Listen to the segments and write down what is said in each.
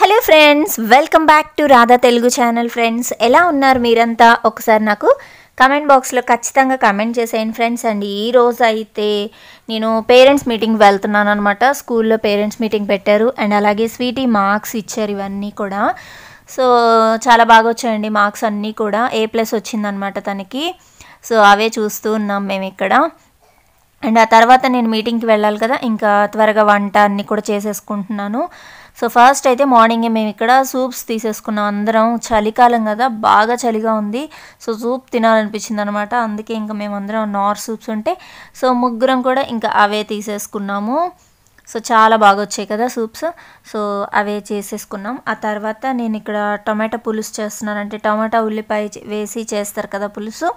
Hello friends welcome back to Radha Telugu channel friends. ఎలా ఉన్నారు మీరంతా? ఒకసారి నాకు కమెంట్ బాక్స్లో ఖచ్చితంగా కమెంట్ చేసేయండి ఫ్రెండ్స్. అండ్ ఈ రోజు అయితే నేను పేరెంట్స్ మీటింగ్ వెళ్తున్నాను అనమాట స్కూల్లో పేరెంట్స్ మీటింగ్ పెట్టారు. అండ్ అలాగే స్వీటీ మార్క్స్ ఇచ్చారు ఇవన్నీ కూడా. సో చాలా బాగా వచ్చాయండి మార్క్స్ అన్నీ కూడా. ఏ ప్లస్ వచ్చిందనమాట తనకి. సో అవే చూస్తూ ఉన్నాం మేము ఇక్కడ. అండ్ ఆ తర్వాత నేను మీటింగ్కి వెళ్ళాలి కదా. ఇంకా త్వరగా వంట అన్నీ కూడా చేసేసుకుంటున్నాను. సో ఫస్ట్ అయితే మార్నింగే మేము ఇక్కడ సూప్స్ తీసేసుకున్నాం. అందరం చలికాలం కదా బాగా చలిగా ఉంది. సో సూప్ తినాలనిపించింది అనమాట అందుకే ఇంకా మేము అందరం నార్ సూప్స్ ఉంటే సో ముగ్గురం కూడా ఇంకా అవే తీసేసుకున్నాము. సో చాలా బాగా వచ్చాయి కదా సూప్స్. సో అవే చేసేసుకున్నాం. ఆ తర్వాత నేను ఇక్కడ టొమాటో పులుసు చేస్తున్నాను అంటే టమాటా ఉల్లిపాయ వేసి చేస్తారు కదా పులుసు.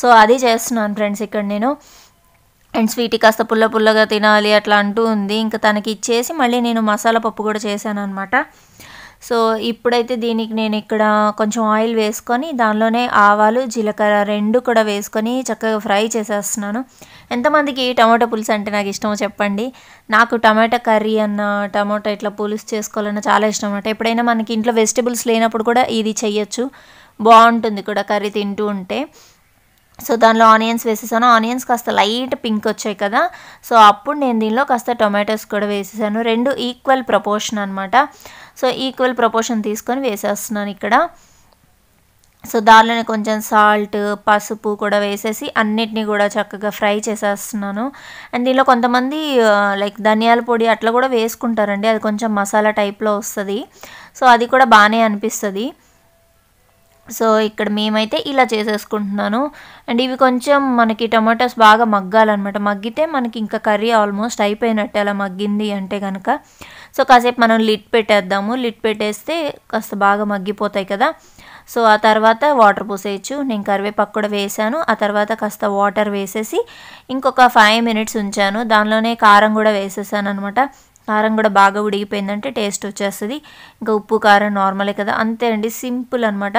సో అది చేస్తున్నాను ఫ్రెండ్స్ ఇక్కడ నేను. అండ్ స్వీట్ కాస్త పుల్ల పుల్లగా తినాలి అట్లా అంటూ ఉంది. ఇంకా తనకి ఇచ్చేసి మళ్ళీ నేను మసాలా పప్పు కూడా చేశాను అనమాట సో ఇప్పుడైతే దీనికి నేను ఇక్కడ కొంచెం ఆయిల్ వేసుకొని దానిలోనే ఆవాలు జీలకర్ర రెండు కూడా వేసుకొని చక్కగా ఫ్రై చేసేస్తున్నాను. ఎంతమందికి టమాటా పులుసు అంటే నాకు ఇష్టమో చెప్పండి. నాకు టమాటా కర్రీ అన్న టమాటా ఇట్లా పులుసు చేసుకోవాలన్న చాలా ఇష్టం అనమాట ఎప్పుడైనా మనకి ఇంట్లో వెజిటబుల్స్ లేనప్పుడు కూడా ఇది చెయ్యొచ్చు. బాగుంటుంది కూడా కర్రీ తింటూ ఉంటే. సో దానిలో ఆనియన్స్ వేసేసాను. ఆనియన్స్ కాస్త లైట్ పింక్ వచ్చాయి కదా. సో అప్పుడు నేను దీనిలో కాస్త టొమాటోస్ కూడా వేసేసాను. రెండు ఈక్వల్ ప్రపోర్షన్ అనమాట సో ఈక్వల్ ప్రపోర్షన్ తీసుకొని వేసేస్తున్నాను ఇక్కడ. సో దానిలోనే కొంచెం సాల్ట్ పసుపు కూడా వేసేసి అన్నిటినీ కూడా చక్కగా ఫ్రై చేసేస్తున్నాను. అండ్ దీనిలో కొంతమంది లైక్ ధనియాల పొడి అట్లా కూడా వేసుకుంటారండి. అది కొంచెం మసాలా టైప్లో వస్తుంది. సో అది కూడా బాగానే అనిపిస్తుంది. సో ఇక్కడ మేమైతే ఇలా చేసేసుకుంటున్నాను. అండ్ ఇవి కొంచెం మనకి టమాటోస్ బాగా మగ్గాలన్నమాట. మగ్గితే మనకి ఇంకా కర్రీ ఆల్మోస్ట్ అయిపోయినట్టు అలా మగ్గింది అంటే కనుక సో కాసేపు మనం లిట్ పెట్టేద్దాము. లిట్ పెట్టేస్తే కాస్త బాగా మగ్గిపోతాయి కదా. సో ఆ తర్వాత వాటర్ పోసేయచ్చు. నేను కరివేపాకు కూడా వేసాను. ఆ తర్వాత కాస్త వాటర్ వేసేసి ఇంకొక ఫైవ్ మినిట్స్ ఉంచాను. దానిలోనే కారం కూడా వేసేసాను అనమాట కారం కూడా బాగా ఉడిగిపోయిందంటే టేస్ట్ వచ్చేస్తుంది. ఇంకా ఉప్పు కారం నార్మలే కదా. అంతే అండి. సింపుల్ అనమాట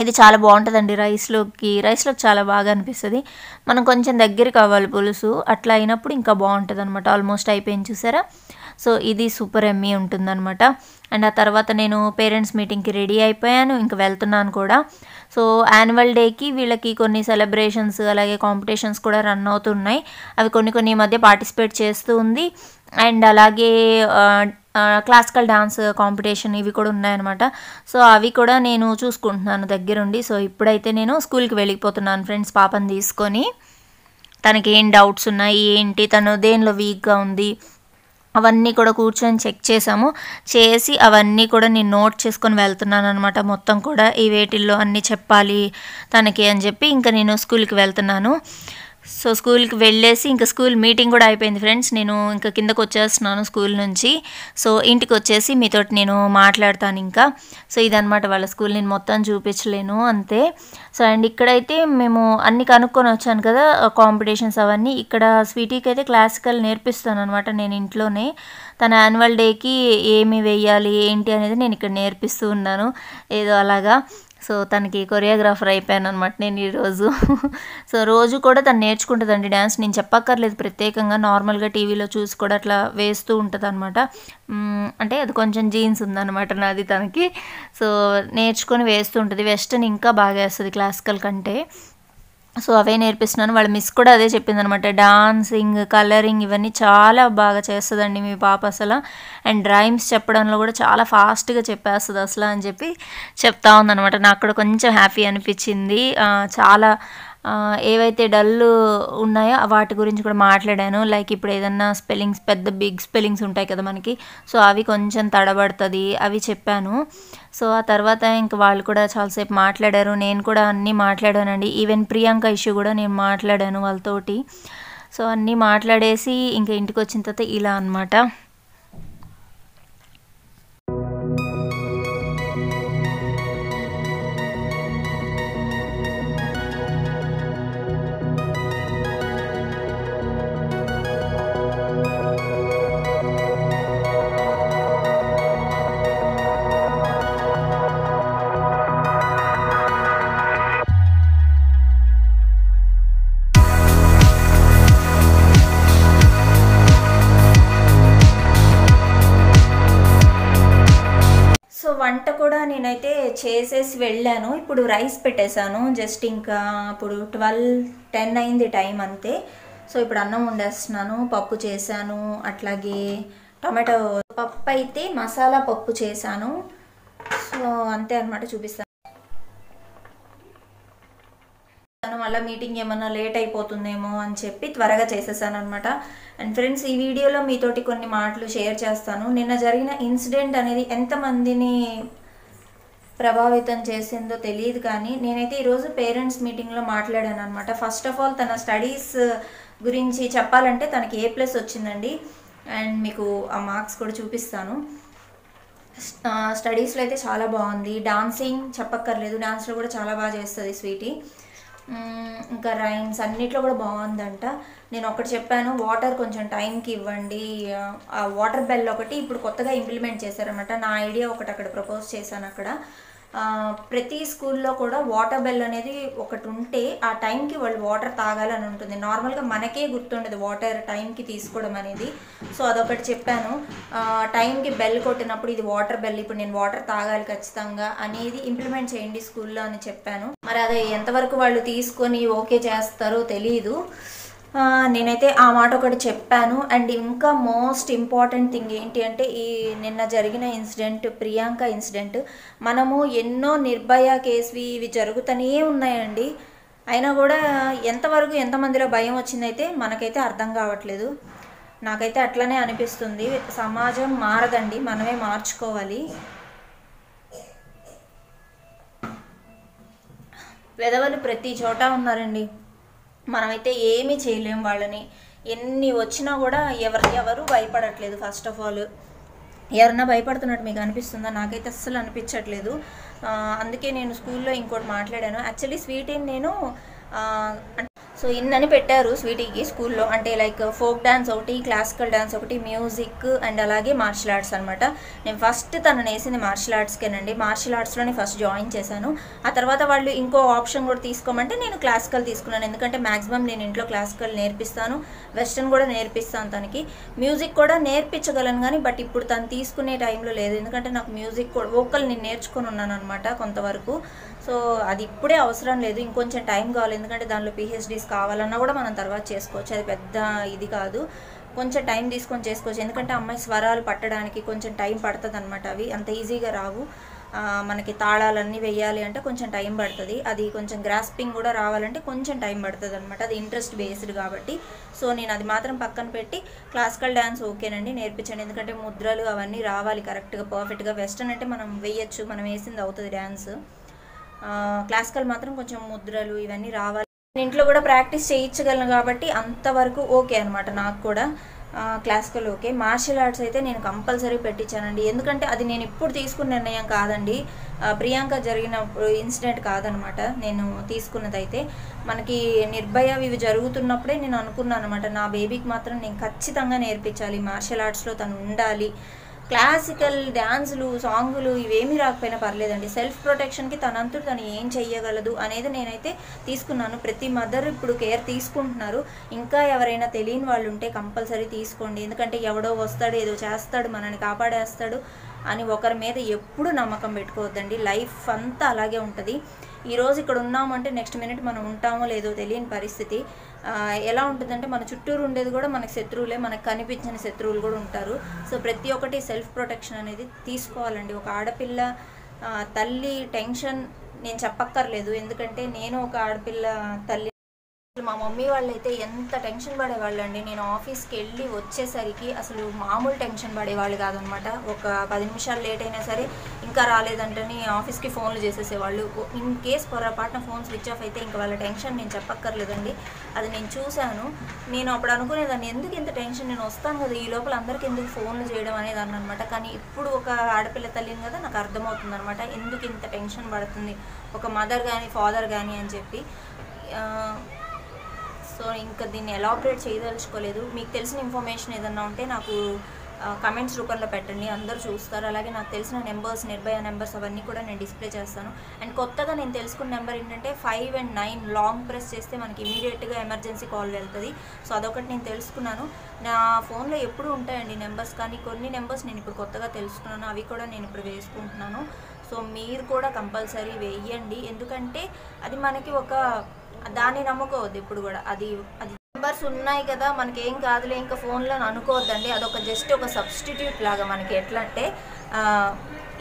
ఇది చాలా బాగుంటుందండి రైస్లోకి. రైస్లోకి చాలా బాగా అనిపిస్తుంది. మనం కొంచెం దగ్గరికి అవ్వాలి పులుసు. అట్లా అయినప్పుడు ఇంకా బాగుంటుంది అనమాట ఆల్మోస్ట్ అయిపోయింది చూసారా? సో ఇది సూపర్ ఎమ్మీ ఉంటుందన్నమాట. అండ్ ఆ తర్వాత నేను పేరెంట్స్ మీటింగ్కి రెడీ అయిపోయాను. ఇంకా వెళ్తున్నాను కూడా. సో యాన్యువల్ డేకి వీళ్ళకి కొన్ని సెలబ్రేషన్స్ అలాగే కాంపిటీషన్స్ కూడా రన్ అవుతున్నాయి. అవి కొన్ని కొన్ని మధ్య పార్టిసిపేట్ చేస్తూ ఉంది. అండ్ అలాగే క్లాసికల్ డాన్స్ కాంపిటీషన్ ఇవి కూడా ఉన్నాయన్నమాట. సో అవి కూడా నేను చూసుకుంటున్నాను దగ్గరుండి. సో ఇప్పుడైతే నేను స్కూల్కి వెళ్ళిపోతున్నాను ఫ్రెండ్స్ పాపని తీసుకొని. తనకి ఏం డౌట్స్ ఉన్నాయి ఏంటి? తను దేనిలో వీక్గా ఉంది? అవన్నీ కూడా కూర్చొని చెక్ చేసాము. చేసి అవన్నీ కూడా నేను నోట్ చేసుకొని వెళ్తున్నాను అనమాట మొత్తం కూడా ఈ వేటిల్లో అన్నీ చెప్పాలి తనకి అని చెప్పి ఇంకా నేను స్కూల్కి వెళ్తున్నాను. సో స్కూల్కి వెళ్ళేసి ఇంకా స్కూల్ మీటింగ్ కూడా అయిపోయింది ఫ్రెండ్స్. నేను ఇంకా కిందకు వచ్చేస్తున్నాను స్కూల్ నుంచి. సో ఇంటికి వచ్చేసి మీతోటి నేను మాట్లాడతాను ఇంకా. సో ఇదనమాట వాళ్ళ స్కూల్. నేను మొత్తం చూపించలేను అంతే. సో అండ్ ఇక్కడైతే మేము అన్ని కనుక్కొని వచ్చాను కదా కాంపిటీషన్స్ అవన్నీ. ఇక్కడ స్వీటీకి అయితే క్లాసికల్ నేర్పిస్తాను అనమాట నేను ఇంట్లోనే. తన యాన్యువల్ డేకి ఏమి వేయాలి ఏంటి అనేది నేను ఇక్కడ నేర్పిస్తూ ఉన్నాను. ఏదో అలాగా. సో తనకి కొరియోగ్రాఫర్ అయిపోయాను అనమాట నేను ఈరోజు. సో రోజు కూడా తను నేర్చుకుంటుందండి డ్యాన్స్ నేను చెప్పక్కర్లేదు ప్రత్యేకంగా నార్మల్గా టీవీలో చూసి కూడా అట్లా వేస్తూ ఉంటుంది అనమాట అంటే అది కొంచెం జీన్స్ ఉందన్నమాట నాది తనకి. సో నేర్చుకొని వేస్తూ ఉంటుంది. వెస్టర్న్ ఇంకా బాగా వేస్తుంది క్లాసికల్ కంటే. సో అవే నేర్పిస్తున్నాను. వాళ్ళ మిస్ కూడా అదే చెప్పింది అనమాట డాన్సింగ్ కలరింగ్ ఇవన్నీ చాలా బాగా చేస్తుందండి మీ పాప అసలు. అండ్ రైమ్స్ చెప్పడంలో కూడా చాలా ఫాస్ట్గా చెప్పేస్తుంది అసలు అని చెప్పి చెప్తా ఉందనమాట నాకు కూడా కొంచెం హ్యాపీ అనిపించింది. చాలా ఏవైతే డల్ ఉన్నాయో వాటి గురించి కూడా మాట్లాడాను. లైక్ ఇప్పుడు ఏదన్నా స్పెల్లింగ్స్ పెద్ద బిగ్ స్పెల్లింగ్స్ ఉంటాయి కదా మనకి. సో అవి కొంచెం తడబడుతుంది అవి చెప్పాను. సో ఆ తర్వాత ఇంక వాళ్ళు కూడా చాలాసేపు మాట్లాడారు. నేను కూడా అన్నీ మాట్లాడానండి. ఈవెన్ ప్రియాంక ఇష్యూ కూడా నేను మాట్లాడాను వాళ్ళతోటి. సో అన్నీ మాట్లాడేసి ఇంకా ఇంటికి వచ్చిన తర్వాత ఇలా అనమాట సో వంట కూడా నేనైతే చేసేసి వెళ్ళాను. ఇప్పుడు రైస్ పెట్టేశాను. జస్ట్ ఇంకా ఇప్పుడు ట్వెల్వ్ టెన్ అయింది టైం అంతే. సో ఇప్పుడు అన్నం వండేస్తున్నాను పప్పు చేశాను. అట్లాగే టమాటో పప్పు అయితే మసాలా పప్పు చేశాను. సో అంతే అనమాట చూపిస్తాను మళ్ళీ మీటింగ్ ఏమన్నా లేట్ అయిపోతుందేమో అని చెప్పి త్వరగా చేసేసాను అనమాట అండ్ ఫ్రెండ్స్ ఈ వీడియోలో మీతోటి కొన్ని మాటలు షేర్ చేస్తాను. నిన్న జరిగిన ఇన్సిడెంట్ అనేది ఎంతమందిని ప్రభావితం చేసిందో తెలియదు కానీ నేనైతే ఈరోజు పేరెంట్స్ మీటింగ్లో మాట్లాడాను అనమాట ఫస్ట్ ఆఫ్ ఆల్ తన స్టడీస్ గురించి చెప్పాలంటే తనకి ఏ ప్లస్ వచ్చిందండి. అండ్ మీకు ఆ మార్క్స్ కూడా చూపిస్తాను. స్టడీస్లో అయితే చాలా బాగుంది. డాన్సింగ్ చెప్పక్కర్లేదు. డాన్స్లో కూడా చాలా బాగా చేస్తుంది స్వీటీ ఇంకా రైమ్స్ అన్నిట్లో కూడా బాగుందంట. నేను ఒకటి చెప్పాను వాటర్ కొంచెం టైంకి ఇవ్వండి. ఆ వాటర్ బెల్ ఒకటి ఇప్పుడు కొత్తగా ఇంప్లిమెంట్ చేశారనమాట నా ఐడియా ఒకటి అక్కడ ప్రపోజ్ చేశాను అక్కడ. ప్రతి స్కూల్లో కూడా వాటర్ బెల్ అనేది ఒకటి ఉంటే ఆ టైంకి వాళ్ళు వాటర్ తాగాలని ఉంటుంది. నార్మల్గా మనకే గుర్తుండదు వాటర్ టైంకి తీసుకోవడం అనేది. సో అదొకటి చెప్పాను. టైంకి బెల్ కొట్టినప్పుడు ఇది వాటర్ బెల్ ఇప్పుడు నేను వాటర్ తాగాలి ఖచ్చితంగా అనేది ఇంప్లిమెంట్ చేయండి స్కూల్లో అని చెప్పాను. మరి అది ఎంతవరకు వాళ్ళు తీసుకొని ఓకే చేస్తారో తెలియదు నేనైతే ఆ మాట ఒకటి చెప్పాను. అండ్ ఇంకా మోస్ట్ ఇంపార్టెంట్ థింగ్ ఏంటి అంటే ఈ నిన్న జరిగిన ఇన్సిడెంట్ ప్రియాంక ఇన్సిడెంట్ మనము ఎన్నో నిర్భయ కేసువి ఇవి జరుగుతూనే ఉన్నాయండి. అయినా కూడా ఎంతవరకు ఎంతమందిలో భయం వచ్చిందైతే మనకైతే అర్థం కావట్లేదు. నాకైతే అట్లనే అనిపిస్తుంది. సమాజం మారదండి. మనమే మార్చుకోవాలి. వెధవలు ప్రతి చోట ఉన్నారండి. మనమైతే ఏమీ చేయలేం వాళ్ళని. ఎన్ని వచ్చినా కూడా ఎవరు ఎవరు భయపడట్లేదు ఫస్ట్ ఆఫ్ ఆల్ ఎవరన్నా భయపడుతున్నట్టు మీకు అనిపిస్తుందా? నాకైతే అస్సలు అనిపించట్లేదు. అందుకే నేను స్కూల్లో ఇంకోటి మాట్లాడాను. యాక్చువల్లీ స్వీటీని నేను అంటే సో ఇన్నని పెట్టారు స్వీటీకి స్కూల్లో. అంటే లైక్ ఫోక్ డాన్స్ ఒకటి క్లాసికల్ డాన్స్ ఒకటి మ్యూజిక్ అండ్ అలాగే మార్షల్ ఆర్ట్స్ అనమాట నేను ఫస్ట్ తను వేసింది మార్షల్ ఆర్ట్స్కేనండి మార్షల్ ఆర్ట్స్లోనే ఫస్ట్ జాయిన్ చేశాను. ఆ తర్వాత వాళ్ళు ఇంకో ఆప్షన్ కూడా తీసుకోమంటే నేను క్లాసికల్ తీసుకున్నాను. ఎందుకంటే మ్యాక్సిమం నేను ఇంట్లో క్లాసికల్ నేర్పిస్తాను. వెస్ట్రన్ కూడా నేర్పిస్తాను తనకి. మ్యూజిక్ కూడా నేర్పించగలను కానీ బట్ ఇప్పుడు తను తీసుకునే టైంలో లేదు. ఎందుకంటే నాకు మ్యూజిక్ కూడా ఓకల్ నేను నేర్చుకొని ఉన్నాను అనమాట కొంతవరకు. సో అది ఇప్పుడే అవసరం లేదు. ఇంకొంచెం టైం కావాలి. ఎందుకంటే దానిలో పిహెచ్డీస్ కావాలన్నా కూడా మనం తర్వాత చేసుకోవచ్చు. అది పెద్ద ఇది కాదు. కొంచెం టైం తీసుకొని చేసుకోవచ్చు. ఎందుకంటే అమ్మాయి స్వరాలు పట్టడానికి కొంచెం టైం పడుతుంది అనమాట అవి. అంత ఈజీగా రావు. మనకి తాళాలన్నీ వేయాలి అంటే కొంచెం టైం పడుతుంది. అది కొంచెం గ్రాస్పింగ్ కూడా రావాలంటే కొంచెం టైం పడుతుంది అనమాట అది ఇంట్రెస్ట్ బేస్డ్ కాబట్టి. సో నేను అది మాత్రం పక్కన పెట్టి క్లాసికల్ డ్యాన్స్ ఓకేనండి. నేర్పించండి. ఎందుకంటే ముద్రలు అవన్నీ రావాలి కరెక్ట్గా పర్ఫెక్ట్గా. వెస్టర్న్ అంటే మనం వేయచ్చు. మనం వేసింది అవుతుంది డ్యాన్స్ క్లాసికల్ మాత్రం కొంచెం ముద్రలు ఇవన్నీ రావాలి. నేను ఇంట్లో కూడా ప్రాక్టీస్ చేయించగలను కాబట్టి అంతవరకు ఓకే అనమాట నాకు కూడా. క్లాసికల్ ఓకే మార్షల్ ఆర్ట్స్ అయితే నేను కంపల్సరీ పెట్టించానండి. ఎందుకంటే అది నేను ఇప్పుడు తీసుకున్న నిర్ణయం కాదండి. ప్రియాంక జరిగిన ఇన్సిడెంట్ కాదనమాట నేను తీసుకున్నదైతే. మనకి నిర్భయ ఇవి జరుగుతున్నప్పుడే నేను అనుకున్నాను అనమాట నా బేబీకి మాత్రం నేను ఖచ్చితంగా నేర్పించాలి. మార్షల్ ఆర్ట్స్లో తను ఉండాలి. క్లాసికల్ డ్యాన్సులు సాంగులు ఇవేమీ రాకపోయినా పర్లేదండి. సెల్ఫ్ ప్రొటెక్షన్కి తనంతటి తను ఏం చెయ్యగలదు అనేది నేనైతే తీసుకున్నాను. ప్రతి మదర్ ఇప్పుడు కేర్ తీసుకుంటున్నారు. ఇంకా ఎవరైనా తెలియని వాళ్ళు ఉంటే కంపల్సరీ తీసుకోండి. ఎందుకంటే ఎవడో వస్తాడు ఏదో చేస్తాడు మనని కాపాడేస్తాడు అని ఒకరి మీద ఎప్పుడు నమ్మకం పెట్టుకోవద్దండి. లైఫ్ అంతా అలాగే ఉంటుంది. ఈరోజు ఇక్కడ ఉన్నామంటే నెక్స్ట్ మినిట్ మనం ఉంటామో లేదో తెలియని పరిస్థితి. ఎలా ఉంటుందంటే మన చుట్టూరు ఉండేది కూడా మనకి శత్రువులే మనకు కనిపించని శత్రువులు కూడా ఉంటారు. సో ప్రతి ఒక్కటి సెల్ఫ్ ప్రొటెక్షన్ అనేది తీసుకోవాలండి. ఒక ఆడపిల్ల తల్లి టెన్షన్ నేను చెప్పక్కర్లేదు. ఎందుకంటే నేను ఒక ఆడపిల్ల తల్లి మా మమ్మీ వాళ్ళైతే ఎంత టెన్షన్ పడేవాళ్ళు అండి నేను ఆఫీస్కి వెళ్ళి వచ్చేసరికి అసలు మామూలు టెన్షన్ పడేవాళ్ళు కాదనమాట. ఒక పది నిమిషాలు లేట్ అయినా సరే ఇంకా రాలేదంటని ఆఫీస్కి ఫోన్లు చేసేసేవాళ్ళు. ఇన్ కేస్ పొరపాటున ఫోన్ స్విచ్ ఆఫ్ అయితే ఇంకా వాళ్ళ టెన్షన్ నేను చెప్పక్కర్లేదండి. అది నేను చూశాను. నేను అప్పుడు అనుకునేదాన్ని ఎందుకు ఇంత టెన్షన్? నేను వస్తాను కదా ఈ లోపల అందరికీ ఎందుకు ఫోన్లు చేయడం అనేది అన్నమాట కానీ ఇప్పుడు ఒక ఆడపిల్ల తల్లిని కదా నాకు అర్థమవుతుంది అనమాట ఎందుకు ఇంత టెన్షన్ పడుతుంది? ఒక మదర్ కానీ ఫాదర్ కానీ అని చెప్పి సో ఇంకా దీన్ని ఎలాబరేట్ చేయదలుచుకోలేదు. మీకు తెలిసిన ఇన్ఫర్మేషన్ ఏదన్నా ఉంటే నాకు కమెంట్స్ రూపంలో పెట్టండి. అందరూ చూస్తారు. అలాగే నాకు తెలిసిన నెంబర్స్ నిర్భయ నెంబర్స్ అవన్నీ కూడా నేను డిస్ప్లే చేస్తాను. అండ్ కొత్తగా నేను తెలుసుకున్న నెంబర్ ఏంటంటే five and nine long press చేస్తే మనకి ఇమీడియట్గా ఎమర్జెన్సీ కాల్ వెళ్తుంది. సో అదొకటి నేను తెలుసుకున్నాను. నా ఫోన్లో ఎప్పుడు ఉంటాయండి నెంబర్స్ కానీ కొన్ని నెంబర్స్ నేను ఇప్పుడు కొత్తగా తెలుసుకున్నాను. అవి కూడా నేను ఇప్పుడు వేసుకుంటున్నాను. సో మీరు కూడా కంపల్సరీ వేయండి. ఎందుకంటే అది మనకి ఒక దాన్ని నమ్ముకోవద్దు ఇప్పుడు కూడా. అది అది నెంబర్స్ ఉన్నాయి కదా మనకి ఏం కాదులే ఇంకా ఫోన్లో అనుకోవద్దండి. అదొక జస్ట్ ఒక సబ్స్టిట్యూట్ లాగా మనకి ఎట్లా అంటే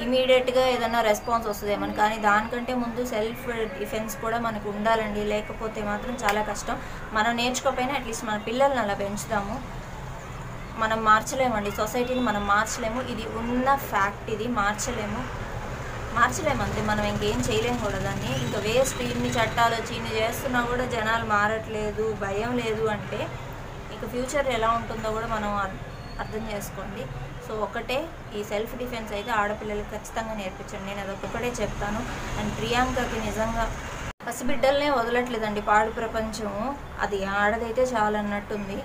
ఇమీడియట్గా ఏదైనా రెస్పాన్స్ వస్తుందేమని కానీ దానికంటే ముందు సెల్ఫ్ డిఫెన్స్ కూడా మనకు ఉండాలండి. లేకపోతే మాత్రం చాలా కష్టం. మనం నేర్చుకోకపోయినా అట్లీస్ట్ మన పిల్లల్ని అలా పెంచుతాము మనం మార్చలేమండి. సొసైటీని మనం మార్చలేము. ఇది ఉన్న ఫ్యాక్ట్ ఇది. మార్చలేము. మార్చలేము అంతే మనం ఇంకేం చేయలేము కూడా దాన్ని. ఇంకా వేస్ట్ ఇన్ని చట్టాలు వచ్చి ఇన్ని చేస్తున్నా కూడా జనాలు మారట్లేదు భయం లేదు అంటే ఇక ఫ్యూచర్ ఎలా ఉంటుందో కూడా మనం అర్థం చేసుకోండి. సో ఒకటే ఈ సెల్ఫ్ డిఫెన్స్ అయితే ఆడపిల్లలకి ఖచ్చితంగా నేర్పించండి. నేను అదొక్కటే చెప్తాను. అండ్ ప్రియాంకకి నిజంగా పసిబిడ్డలనే వదలట్లేదండి పాడు ప్రపంచము. అది ఆడదైతే చాలా అన్నట్టుంది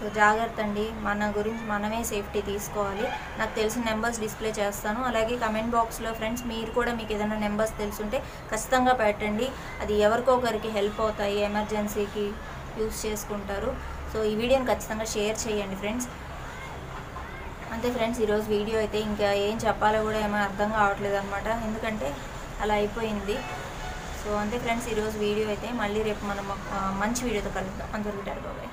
సో జాగ్రత్త అండి. మన గురించి మనమే సేఫ్టీ తీసుకోవాలి. నాకు తెలిసిన నెంబర్స్ డిస్ప్లే చేస్తాను. అలాగే కమెంట్ బాక్స్లో ఫ్రెండ్స్ మీరు కూడా మీకు ఏదైనా నెంబర్స్ తెలుసుంటే ఖచ్చితంగా పెట్టండి. అది ఎవరికో ఒకరికి హెల్ప్ అవుతాయి ఎమర్జెన్సీకి యూస్ చేసుకుంటారు. సో ఈ వీడియోని ఖచ్చితంగా షేర్ చేయండి ఫ్రెండ్స్. అంతే ఫ్రెండ్స్ ఈరోజు వీడియో అయితే ఇంకా ఏం చెప్పాలో కూడా ఏమో అర్థం కావట్లేదు అనమాట ఎందుకంటే అలా అయిపోయింది. సో అంతే ఫ్రెండ్స్ ఈరోజు వీడియో అయితే మళ్ళీ రేపు మనం మంచి వీడియోతో కలుద్దాం. అందరికీ బాబాయ్